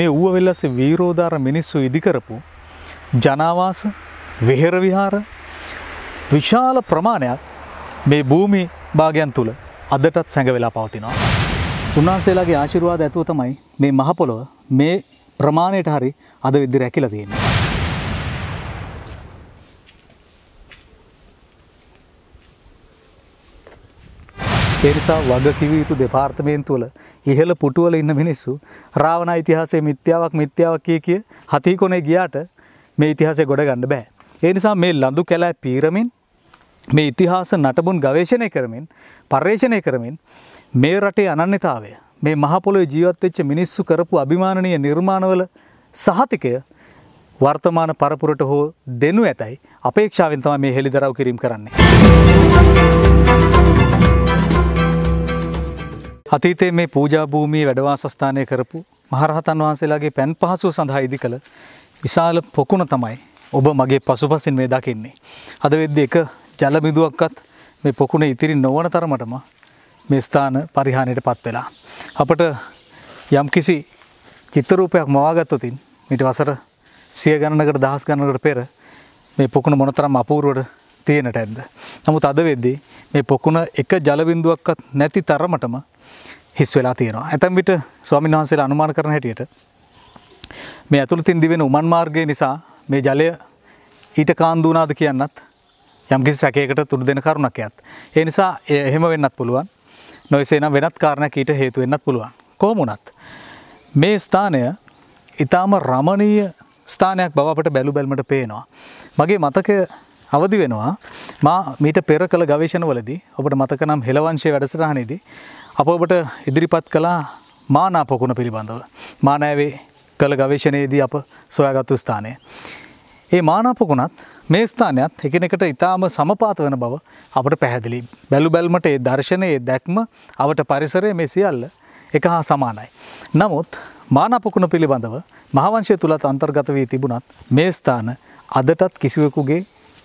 මේ ඌව වෙල්ලස්සේ වීරෝධාර මිනිස්සු ඉදිකරපු ජනාවාස වෙහෙර විහාර විශාල ප්‍රමාණයක් මේ භූමි භාගයන් තුළ අදටත් සැඟ වෙලා පවතිනවා. උන්වහන්සේලාගේ ආශිර්වාද ඇතුව තමයි මේ මහපොළොව මේ ප්‍රමාණයට හරි අද විද්දි රැකිල තියෙන්නේ. එනිසා වග කිව යුතු දෙපාර්තමේන්තුවල ඉහළ පුටුවල ඉන්න මිනිස්සු රාවණ ඉතිහාසේ මිත්‍යාවක් මිත්‍යාවක් කිය කිය හති කොනේ ගියාට මේ ඉතිහාසය ගොඩ ගන්න බෑ. ඒ නිසා මේ ලඳු කැලෑ පීරමින් මේ ඉතිහාස නටබුන් ගවේශණය කරමින් පර්යේෂණය කරමින් මේ රටේ අනන්‍යතාවය මේ මහපොළොවේ ජීවත් වෙච්ච මිනිස්සු කරපු අභිමානනීය නිර්මාණවල සහතිකය වර්තමාන පරපුරට හෝ දෙනු ඇතැයි අපේක්ෂාවෙන් තමයි මේ හෙළිදරව් කිරීම කරන්නේ. අතීතයේ මේ පූජා භූමියේ වැඩවාසස්ථානය කරපු මහරහතන් වහන්සේලාගේ පැන් පහසුව සඳහා ඉදි කළ විශාල පොකුණ තමයි ඔබ මගේ පසුපසින් මේ දකින්නේ. අද වෙද්දී එක ජල බිඳුවක්වත් මේ පොකුණ ඉතිරි නොවන තරමටම මේ ස්ථාන පරිහානියට පත් වෙලා. අපට යම්කිසි චිත්තරූපයක් මවාගත්තොතින් මිට වසර සිය ගණනකට දහස් ගණනකට පෙර මේ පොකුණ මොනතරම් අපූරුවට තියෙනට ඇද්ද. නමුත් අද වෙද්දී මේ පොකුණ එක ජලබින්දුවක්වත් නැති තරමටම හිස් වෙලා තියෙනවා. ඇතැම් විට ස්වාමීන් වහන්සේලා අනුමාන කරන හැටියට මේ ඇතුළතින් දිවෙන උමන් මාර්ගය නිසා මේ ජලය ඊට කාන්දුනාද කියන්නත් යම්කිසි සැකයකට තුරු දෙන කරුණක් ඇත්. ඒ නිසා එහෙම වෙන්නත් පුළුවන්. නොයසේනම් වෙනත් කාරණයක් ඊට හේතු වෙන්නත් පුළුවන්. කොහොමුණත් මේ ස්ථානය ඊටාම රමණීය ස්ථානයක් බව අපට බැලු බැල්මට පේනවා. මගේ මතකය අවදි වෙනවා මා මීට පෙර කළ ගවේෂණවලදී ඔබට මතක නම් හෙළවංශය වැඩසටහනේදී අප ඔබට ඉදිරිපත් කළා මානා පොකුණ පිළිබඳව. මානෑවේ කළ ගවේෂණයේදී අප සොයාගත්තු ස්ථානය. ඒ මානාපකුණත් මේ ස්ථානයත් එකනෙකට ඉතාම සමපාත වන බව අපට පැහැදිලි. බැලු බැල්මට ඒ දර්ශනයේ දැක්ම අවට පරිසරය මේ සියල්ල එක හා සමානයි. නමුත් මානපකුණ පිළිබඳව මහවංශය තුළත් අන්තර්ගත වී තිබුණත් මේ ස්ථාන අදටත් කිසිවකුගේ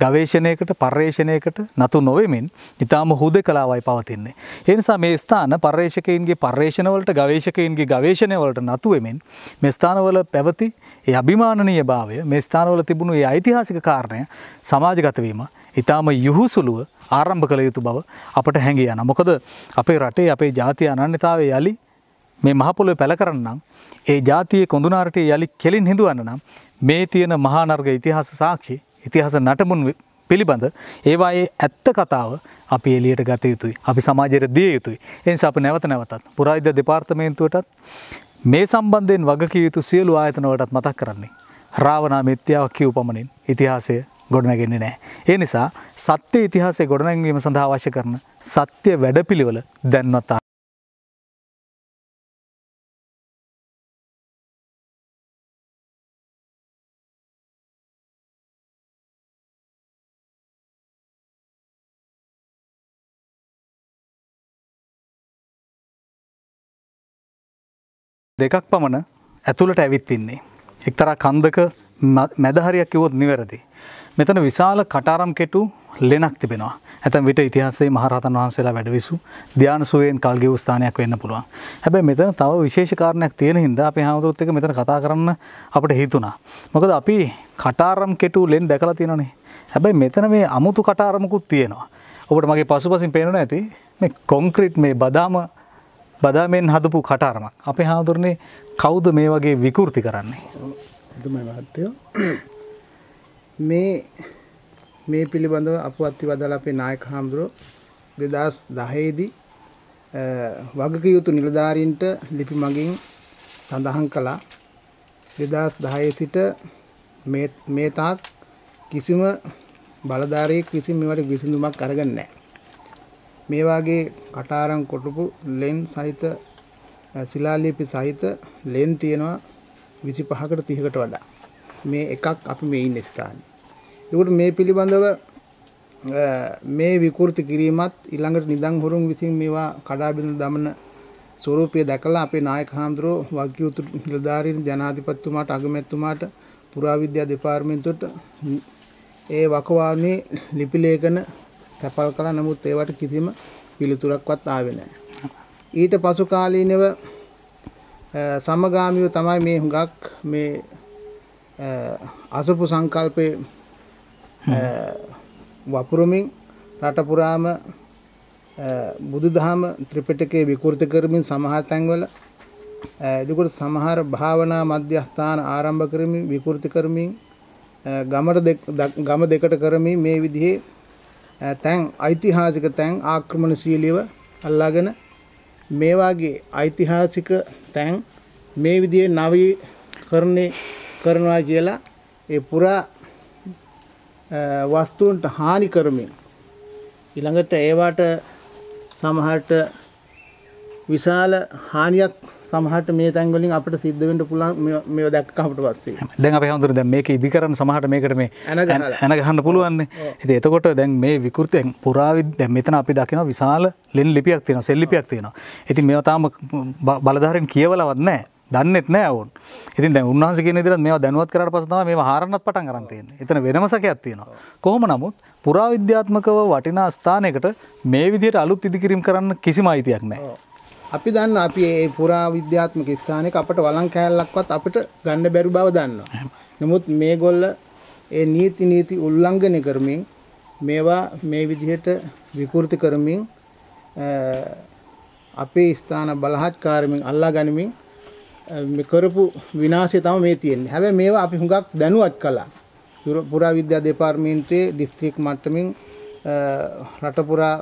ගවේශණයකට පර්යේෂණයකට නතු නොවෙමින් ඉතාම හුද කලාවයි පවතින්නේ. එනිසා මේ ස්ථාන පර්යේෂකයින්ගේ පර්යේෂණවලට ගවේශකයින්ගේ ගවේශණයවලට නතුවමින් මේ ස්ථානවල පැවති ඒ අභිමානනීය භාවය මේ ස්ථානවල තිබුණු ඒ ඓතිහාසික කාරණය සමාජගතවීම ඉතාම යුහුසුළුව ආරම්භ කළ යුතු බව අපට හැඟිය යන. මොකද අපේ රටේ අපේ ජාතිය අනන්‍යතාවය යළි මේ මහපොළොව පැළ කරන්නම් ඒ ජාතියේ කොඳුනාරට යළි කෙලින් හිදුවන්න නම් මේ තියෙන මහානර්ග ඉතිහාස සාක්ෂි ඉතිහාස නටමුන් පිළිබඳ ඒවායේ ඇත්ත කතාව අපි එලියට ගත යුතුයි අපි සමාජයට දිය යුතුයි එනිස අප නැවත නැවතත් පුරායිද දෙපාර්තමේන්තුවටත් මේ සම්බන්ධයෙන් වගකිය යුතු සියලු ආයතනවලටත් මතක් කරන්නේ. රාවනා මිත්‍යාවක් කිව් පමණින් ඉතිහාසය ගොඩනැගෙන්නේ නෑ. ඒ නිසා සත්‍ය ඉතිහාසය ගොඩනැංවීම සඳහා අවශ්‍ය කරන සත්‍ය වැඩපිළිවල දැන්වත්තා. දෙකක් පමණ ඇතුළට ඇවිත් ඉන්නේ. එක්තරා කන්දක මැදහරියක් කිවොත් නිවැරදි. මෙතන විශාල කටාරම් කෙටු ලෙනක් තිබෙනවා. ඇතැම් විට ඉතිහාසේ මහරහතන් වහන්සේලා වැඩවිසු ධ්‍යානසුවයෙන් කල්ගෙව් ස්ථානයක් වෙන්න පුළුවන්. හැබැයි මෙතන තව විශේෂකාරණයක් තියෙන හින්දා අපි හාමුදුරුවොත් එක්ක මෙතන කතා කරන්න අපිට හිතුණා. මොකද අපි කටාරම් කෙටු ලෙන් දැකලා තියෙනනේ. හැබැයි මෙතන මේ අමුතු කටාරමකුත් තියෙනවා. ඔබට මගේ පසුපසින් පේනවා ඇති මේ කොන්ක්‍රීට් මේ බදාම බදාමෙන් හදපු කටාරමක්. අපේ හාමුදුරනේ කවුද මේ වගේ විකෘති කරන්නේ? එතුමයි මහත්තයෝ. මේ මේ පිළිබඳව අපවත් වදලා අපේ නායක හාමුදුරුවෝ 2010 දී වගකිය යුතු නිලධාරීන්ට ලිපි මගින් සඳහන් කළා 2010 සිට මේ මේ තාක් කිසිම බලධාරියෙක් විසින් මේවට විසඳුමක් අරගෙන නැහැ. මේ වාගේ කටාරම් කොටපු ලෙන් සහිත ශිලාලිපි සහිත ලෙන් තියෙනවා 25කට 30කට වඩා. මේ එකක් අපි මේ ඉන්න ස්ථානේ. ඒකට මේ පිළිබඳව මේ විකෘති කිරීමත් ඊළඟට නිදන් හොරුන් විසින් මේවා කඩා බිඳ දමන ස්වරූපය දැකලා අපේ නායක හාමුදුරුවෝ වග්කියුතු නිලධාරීන් ජනාධිපතිතුමාට අගමැතිතුමාට පුරාවිද්‍යා දෙපාර්තමේන්තුවට ඒ වකවානුවේ ලිපි ලේඛන තැපල් කළා නමුත් ඒවට කිසිම පිළිතුරක්වත් ආවේ නැහැ. ඊට පසු කාලීනව සමගාමිව තමයි මේ හුඟක් මේ අ, අසපු සංකල්පය වපුරමින් රටපුරාම බුදු දහම ත්‍රිපිටකේ විකෘති කරමින් සමහර තැන්වල එදකොට සමහර භාවනා මධ්‍යස්ථාන ආරම්භ කරමින් විකෘති කරමින් අ, ගමට දෙක- දක්- ගම දෙකට කරමින් මේ විදිහේ අ, තැන් ඓතිහාසික තැන් ආක්‍රමණශීලීව අල්ලාගෙන මේවාගේ ඓතිහාසික තැන් මේ විදිහේ නවීකරණය කරනවා කියලා ඒ පුරා අ, වස්තුන්ට හානි කරමින් ඊළඟට ඒවාට සමහරට විශාල හානියක් සමහට මේ තැන්වලින් අපට සිද්ධ වෙන්න පුළුවන් මේ- මේවා දැක්කහමට පස්සේ. දැන් අප හඳුර දැන් මේක ඉදිකරන සමහට මේකට මේ ඇන ගහන්න පුළුවන්නේ ඉති එතකොට දැන් මේ විකෘතියෙන් පුරාවිද දැන් මෙතන අපි දකින විශාල ලෙන් ලිපියක් තියෙන සෙල්ලිපියක් තියෙනවා ඉතින් මේවා තාම බලධාරෙන් කියවලවත් නැහැ දන්නෙත් නෑ ඔවුන් ඉතින් දැන් උන්වහන්සේ කියන විදිහට මේවා දැනුවත් කරාට පස්සේ තමයි මේවා හාරන්නත් පටන් ගන්න තියෙන්නේ. එතන වෙනම සැකයක් තියෙනවා. කොහොම නමුත් පුරාවිද්‍යාත්මකව වටිනා ස්ථානයකට මේ විදිහට අලුත් ඉදිකිරීම කරන්න කිසිම අයිතියක් නැහැ. අපි දන්න අපි ඒ පුරා විද්‍යාත්මක ස්ථානයක අපට වලං කෑල්ලක්වත් අපිට ගන්න බැරි බව දන්නවා. නමුත් මේගොල්ල ඒ නීති නීති උල්ලංඝනය කරමින් මේවා මේ විදිහට විකෘති කරමින් අපේ ස්ථාන බලහත්කාරමින් අල්ලා ගනිමින් කරපු විනාශය තමයි මේ තියෙන්නේ. හැබැයි මේවා අපි හුඟක් දැනුවත් කළා. පුරා විද්‍යා දෙපාර්තමේන්තුවේ දිස්ත්‍රික් මට්ටමින් රට පුරා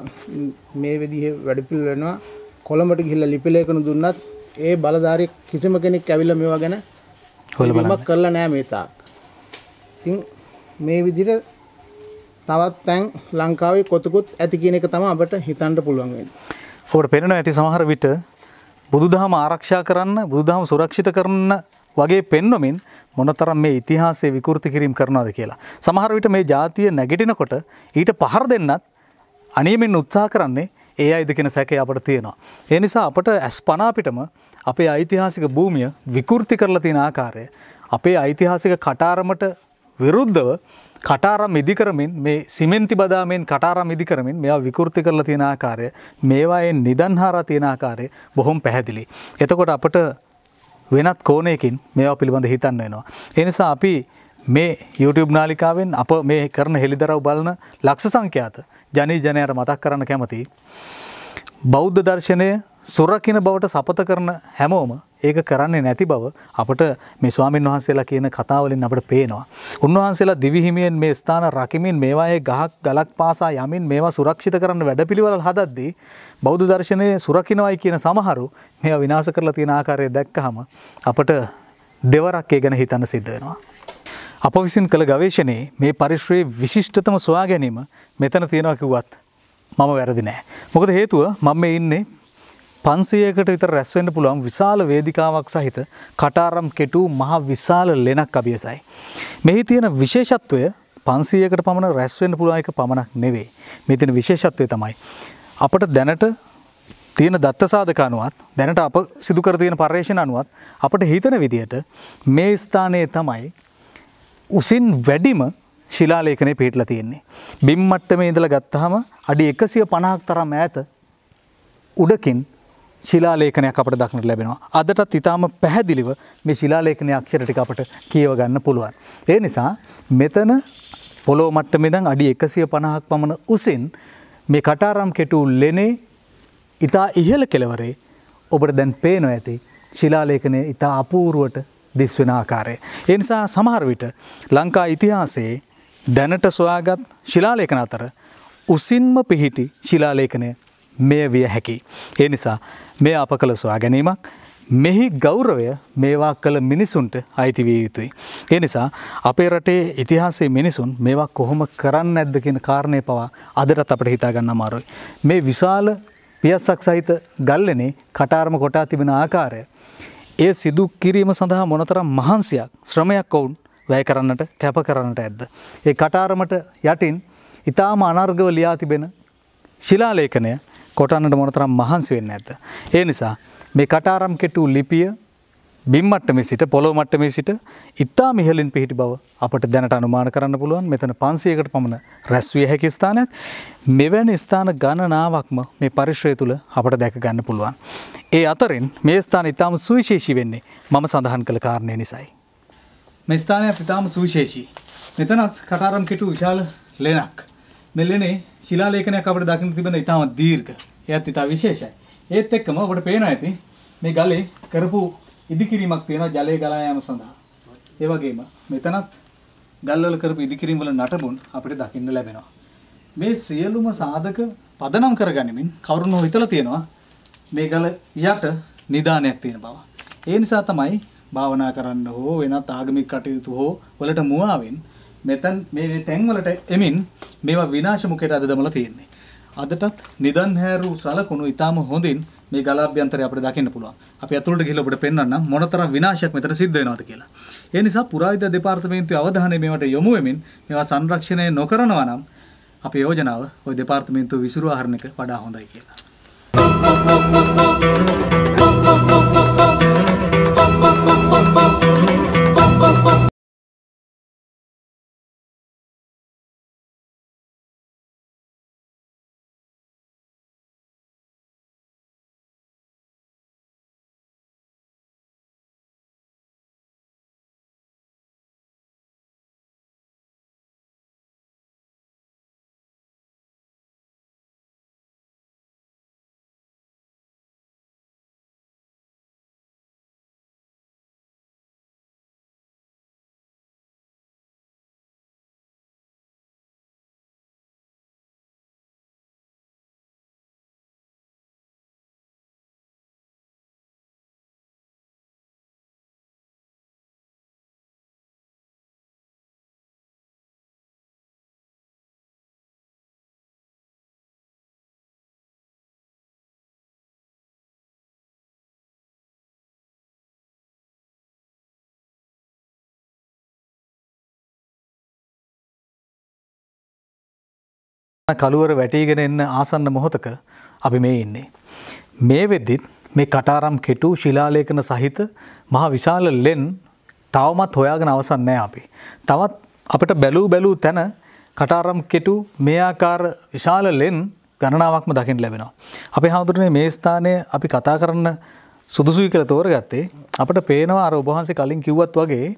ම්, විදිහේ වැඩපිළිවෙල වෙනවා. කොළඹට ගිහිල්ලා ලිපි ලේඛන දුන්නත් ඒ බලධාරී කිසිම කෙනෙක් ඇවිල්ලා මේවා ගැන. ලිපියක් කරලා නැහැ මේ තාක්. ඉතින් මේ විදිහට තවත් තැන් ලංකාවේ කොතකුත් ඇති කියන එක තමයි අපට හිතන්න පුළුවන් වෙන්නේ. ඔබට පෙනෙනවා ඇති සමහර විට බුදුදහම ආරක්ෂා කරන්න බුදුදහම සුරක්ෂිත කරන්න වගේ පෙන්වමින් මොනතරම් මේ ඉතිහාසයේ විකෘති කිරීම කරනවද කියලා. සමහර විට මේ ජාතිය නැගිටිනකොට ඊට පහර දෙන්නත් අනියමින් උත්සාහ කරන්නේ ඒ අයිද කෙන සැකය අපට තියෙනවා. ඒ නිසා අපට ඇස් පනාපිටම අපේ ඓතිහාසික භූමිය විකෘති කරලා තියෙන ආකාරය අපේ ඓතිහාසික කටාරමට විරුද්ධව කටාරම් ඉදිකරමින් මේ සිමෙන්ති බදාමෙන් කටාරම් ඉදිකරමින් මෙයා විකෘති කරලා තියෙන ආකාරය මේවායෙන් නිදන්හාරා තියෙන ආකාරය බොහොම පැහැදිලි. එතකොට අපට වෙනත් කෝනයකින් මේවා පිළිබඳ හිතන්න වෙනවා. ඒ නිසා අපි මේ YouTube නාලිකාවෙන් අප මේ කරන හෙළිදරව් බලන ලක්ෂ සංඛ්‍යාත ජනී ජනයට මතක් කරන්න කැමති. බෞද්ධ දර්ශනය සුරකින බවට සපත කරන හැමෝම ඒක කරන්නේ නැති බව අපට මේ ස්වාමීන් වහන්සේලා කියන කතාවලින් අපට පේනවා. උන්වහන්සේලා දිවිහිමියෙන් මේ ස්ථාන රකිමින් මේවායේ ගහක් ගලක් පාසා යමින් මේවා සුරක්ෂිත කරන්න වැඩපිළිවෙල හදද්දී බෞද්ධ දර්ශනය සුරකිනවයි කියන සමහරු මේවා විනාශ කරලා තියෙන ආකාරය දැක්කහම අපට දෙවරක් ඒ ගැන හිතන්න සිද්ධ වෙනවා. අප විසින් කළ ගවේශණයේ මේ පරිශ්‍රයේ විශිෂ්ටතම සොයා ගැනීම මෙතන තියෙනවා කිව්වත් මම වැරදි නෑ. මොකද හේතුව මම මේ ඉන්නේ පන්සියකට විතර රැස්වෙන්න පුළුවන් විශාල වේදිකාවක් සහිත කටාරම් කෙටූ මහ විශාල ලෙනක් අභියසයි. මෙහි තියෙන විශේෂත්වය පන්සියකට පමණ රැස්වෙන්න පුළුවන් එක පමණක් නෙවේ. මේ තියෙන විශේෂත්වය තමයි. අපට දැනට තියෙන දත්ත සාධක අනුවත් දැනට අප සිදු කර තියෙන පර්යේෂණ අනුවත් අපට හිතන විදියට මේ ස්ථානයේ තමයි උසින් වැඩිම ශිලාලේඛනය පිහිටලා තියෙන්නේ. බිම් මට්ටමේ ඉඳලා ගත්තහම අඩි 150ක් තරම් ඈත උඩකින් ශිලාලේඛනයක් අපට දක්නට ලැබෙනවා. අදටත් ඉතාම පැහැදිලිව මේ ශිලාලේඛනය අක්ෂර ටික අපට කියව ගන්න පුළුවන්. ඒ නිසා මෙතන පොළොව මට්ටමේ ඉඳන් අඩි 150ක් පමණ උසින් මේ කටාරම් කෙටු ලෙනේ ඉතා ඉහළ කෙළවරේ ඔබට දැන් පේනවා ඇති ශිලාලේඛනය ඉතා අපූරුවට දිස්වෙන ආකාරය. ඒ නිසා සමහර විට ලංකා ඉතිහාසයේ දැනට සොයාගත් ශිලාලේඛන අතර උසින්ම පිහිටි ශිලාලේඛනය මෙය විය හැකි. ඒ නිසා මේ අප කළ සොයා ගැනීමක් මෙහි ගෞරවය මේවා කළ මිනිසුන්ට අයිතිවිය යුතුයි. ඒ නිසා අපේ රටේ ඉතිහාසයේ මිනිසුන් මේවා කොහොම කරන්න ඇද්ද කියන කාරණය පවා අදටත් අපට හිතාගන්න අමාරුයි. මේ විශාල පියස්සක් සහිත ගල්ලනේ කටාරම කොටා තිබෙන ආකාරය. ඒ සිදු කිරීම සඳහා මොනතරම් මහන්සියක් ශ්‍රමයක් ඔවුන් වැය කරන්නට කැප කරන්නට ඇද්ද. ඒ කටාරමට යටින් ඉතාම අනර්ගව ලියා තිබෙන ශිලාලේඛනය කොටන්නට මොනතරම් මහන්සි වෙන්න ඇත. ඒ නිසා මේ කටාරම් කෙටූ ලිපිය බිම් මට්ටමේ සිට පොළොව මට්ටමේ සිට ඉතා මිහලින් පිහිටි බව අපට දැනට අනුමාන කරන්න පුළුවන් මෙතන පන්සියකට පමණ රැස්විය හැකි ස්ථානයක් මෙවැනි ස්ථාන ගණනාවක්ම මේ පරිශ්‍රය තුළ අපට දැක ගන්න පුළුවන්. ඒ අතරින් මේ ස්ථාන ඉතාම සුවිශේෂි වෙන්නේ මම සඳහන් කළ කාරණය නිසයි. මේ ස්ථානයක් ඉතාම සුවිශේෂී. මෙතනත් කටාරම් කෙටු විශාල ලෙනක්. මෙල්ලනේ ශිලාලේඛනයක් අපට දකින්න තිබෙන ඉතාම දීර්ඝ. එයත් ඉතා විශේෂයි. ඒත් එක්කම ඔබට පේනවා ඇති මේ ගලේ කරපු ඉදිකිරීමක් තියෙනවා ජලය ගලා යාම සඳහා. ඒ වගේම මෙතනත් ගල්වල කරපු ඉදිකිරීම් වල නටබුන් අපිට දකින්න ලැබෙනවා. මේ සියලුම සාධක පදනම් කරගනිමින් කවුරුනෝ හිතලා තියෙනවා මේ ගල යට නිදානයක් තියෙන බව. ඒ නිසා තමයි භාවනා කරන්න හෝ වෙනත් ආගමික කටයුතු හෝ වලට මුවාවෙන් මෙතන් මේ තැන්වලට එමින් මේවා විනාශ මුඛයට අද දමලා තියෙන්නේ. අදටත් නිදන් හැරු සලකුණු ඊටාම හොඳින් මේ ගලාභ්‍යන්තරය අපිට දකින්න පුළුවන්. අපි ඇතුළට ගිහලා ඔබට පෙන්වන්නම් මොනතරම් විනාශයක් මෙතන සිද්ධ වෙනවද කියලා. ඒ නිසා පුරාවිද්‍යා දෙපාර්තමේන්තුවේ අවධානය මේවට යොමු වෙමින් මේවා සංරක්ෂණය නොකරනවා නම් අපේ යෝජනාව ওই දෙපාර්තමේන්තුව විසිරුවා හරින එක වඩා හොඳයි කියලා. කළුවර වැටීගෙන එන්න ආසන්න මොහොතක අපි මේ ඉන්නේ. මේ වෙද්දිත් මේ කටාරම් කෙටු ශිලාලේඛන සහිත මහා විශාල ලෙන් තවමත් හොයාගෙන අවසන් නෑ අපි. තවත් අපිට බැලූ බැලූ තැන කටාරම් කෙටු මේ ආකාර විශාල ලෙන් ගණනාවක්ම දකින්න ලැබෙනවා. අපේ හාමුදුරනේ මේ ස්ථානය අපි කතා කරන්න සුදුසුයි කියලා තෝරගත්තේ අපිට පේනවා අර ඔබ වහන්සේ කලින් කිව්වත් වගේ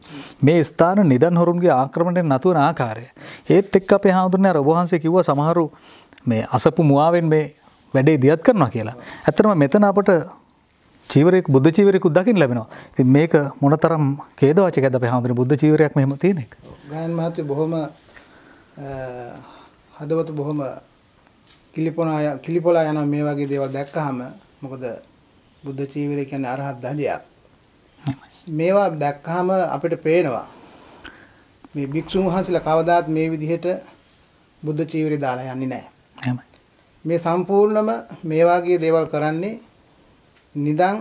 මේ ස්ථාන නිදන් හොරුන්ගේ ආක්‍රමණයෙන් නතුවන ආකාරය. ඒත් එක්ක අපේ හාමුදුරනේ අර ඔබ වහන්සේ කිව්වා සමහරු මේ අසපු මුවාවෙන් මේ වැඩේ දියත් කරනවා කියලා. ඇත්තටම මෙතන අපට චීවරයක් බුද්ධ චීවරයකුත් දකින්න ලැබෙනවා. ඉතින් මේක මොනතරම් ඛේදවාචකද අපේ හාමුදුරනේ බුද්ධ චීවරයක් මෙහෙම තියෙන එක. ගායන මහත්තයෝ බොහොම අ, හදවත බොහොම කිලිපොනා කිලිපොලා යන මේ වගේ දේවල් දැක්කහම මොකද බුද්ධ චීවරය කියන්නේ අරහත් ධජයක්. මේවා දැක්කහම අපිට පේනවා මේ භික්ෂුන් වහන්සේලා කවදාත් මේ විදිහට බුද්ධ චීවරය දාලා යන්නේ නැහැ. එහෙමයි. මේ සම්පූර්ණම මේ වගේ දේවල් කරන්නේ නිදන්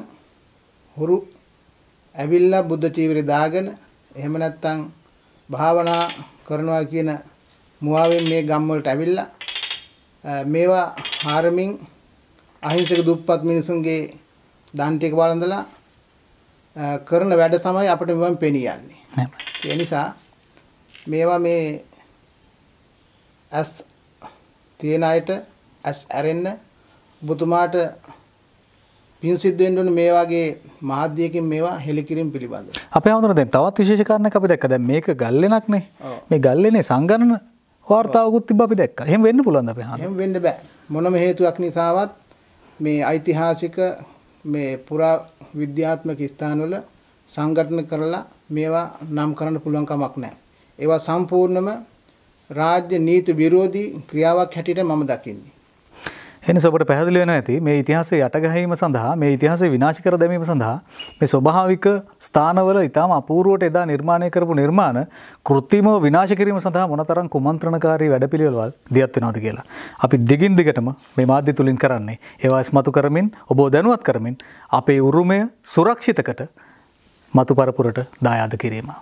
හුරු ඇවිල්ලා බුද්ධ චීවරය දාගෙන එහෙම නැත්නම් භාවනා කරනවා කියන මුවාවෙන් මේ ගම් වලට ඇවිල්ලා මේවා හාරමින් අහිංසක දුප්පත් මිනිසුන්ගේ දන් ටික වළඳලා කරන වැඩ තමයි අපිට මෙවන් පෙනී යන්නේ. ඒ නිසා මේවා මේ ඇස් තියෙන අයට ඇස් ඇරෙන්න ඔබතුමාට පින් සිද්ධ වෙන්න ඕනේ මේ වගේ මාධ්‍යයකින් මේවා හෙළිකිරීම පිළිබඳව. අපේ හාමුදුරනේ දැන් තවත් විශේෂ කාරණයක් අපි දැක්කා. දැන් මේක ගල්ලෙනක්නේ. මේ ගල්ලෙනේ සංගණන වාර්තාවකුත් තිබ්බ අපි දැක්කා. එහෙම වෙන්න පුළුවන්ද අපේ හාමුදුරනේ? එහෙම වෙන්න බෑ. මොනම හේතුවක් නිසාවත් මේ ඓතිහාසික මේ පුරා විද්‍යාත්මක ස්ථානවල සංගঠন කරලා මේවා නම් කරන්න පුළුවන් කමක් නැහැ. ඒවා සම්පූර්ණම රාජ්‍ය නීති විරෝධී ක්‍රියාවක් හැටියට මම දකින්නේ. එනිසා ඔබට පැහැදිලි වෙනවා ඇති මේ ඉතිහාසය යටගැහීම සඳහා මේ ඉතිහාසය විනාශ කර දැමීම සඳහා මේ ස්වභාවික ස්ථානවල ඊටාම අපූර්වවට එදා නිර්මාණය කරපු නිර්මාණ කෘත්‍රිමව විනාශ කිරීම සඳහා මොනතරම් කුමන්ත්‍රණකාරී වැඩපිළිවෙළවල් දියත් වෙනවද කියලා. අපි දිගින් දිගටම මේ මාධ්‍ය තුලින් කරන්නේ ඒවා ඉස්මතු කරමින් ඔබ දැනුවත් කරමින් අපේ උරුමය සුරක්ෂිතකට මතු පරපුරට දායාද කිරීම.